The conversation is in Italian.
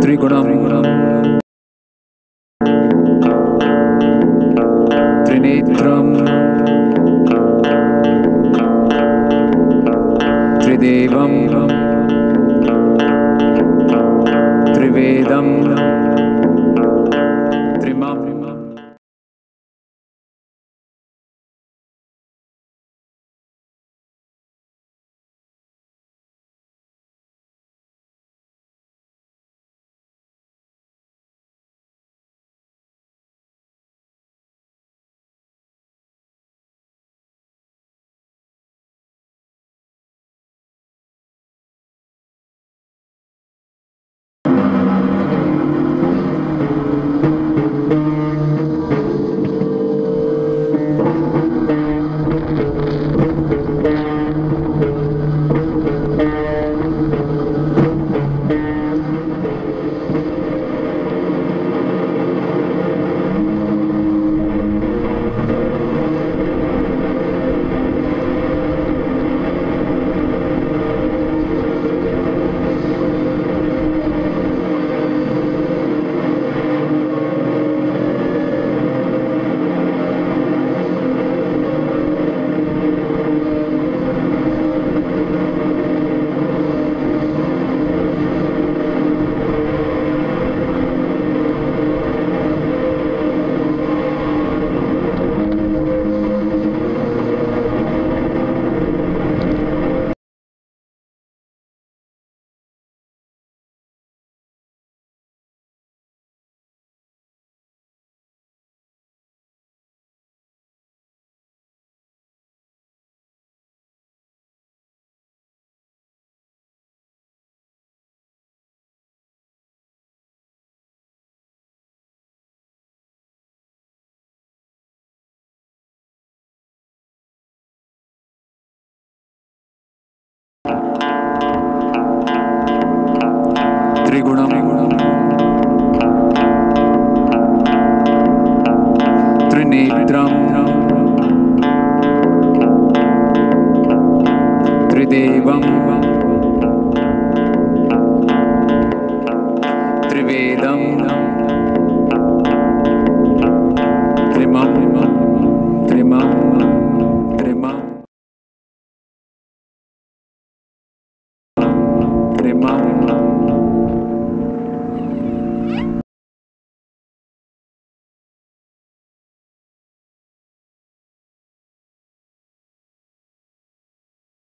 Trigonam Trinetram Tridevam Trivedam. Trimam regola. Trenetra. 3Deva. Trevedam. Tremam.